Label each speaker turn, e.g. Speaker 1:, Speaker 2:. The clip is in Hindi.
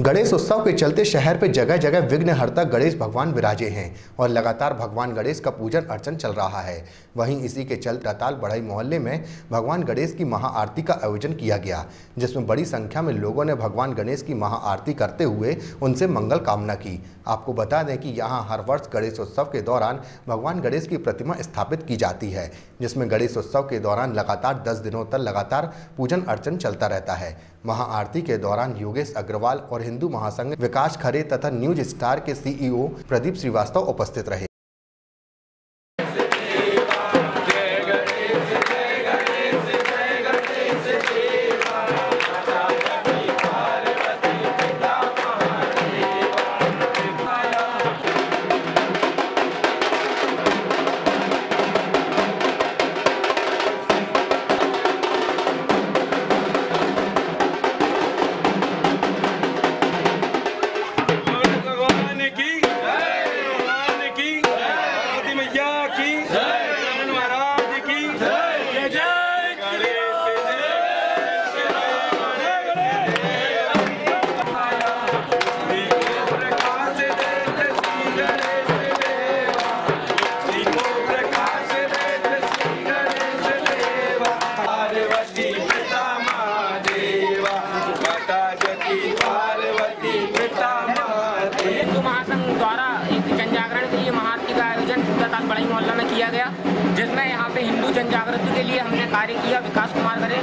Speaker 1: गणेश उत्सव के चलते शहर पे जगह जगह विघ्नहर्ता गणेश भगवान विराजे हैं और लगातार भगवान गणेश का पूजन अर्चन चल रहा है। वहीं इसी के चलते रताल बढ़ई मोहल्ले में भगवान गणेश की महाआरती का आयोजन किया गया, जिसमें बड़ी संख्या में लोगों ने भगवान गणेश की महाआरती करते हुए उनसे मंगल कामना की। आपको बता दें कि यहाँ हर वर्ष गणेश उत्सव के दौरान भगवान गणेश की प्रतिमा स्थापित की जाती है, जिसमें गणेश उत्सव के दौरान लगातार दस दिनों तक लगातार पूजन अर्चन चलता रहता है। महाआरती के दौरान योगेश अग्रवाल और हिंदू महासंघ विकास खरे तथा न्यूज़ स्टार के सीईओ प्रदीप श्रीवास्तव उपस्थित रहे।
Speaker 2: सूत्रताल बड़ाई मोहल्ला में किया गया, जिसमें यहाँ पे हिंदू जनजागृति के लिए हमने कार्य किया, विकास कुमार खरे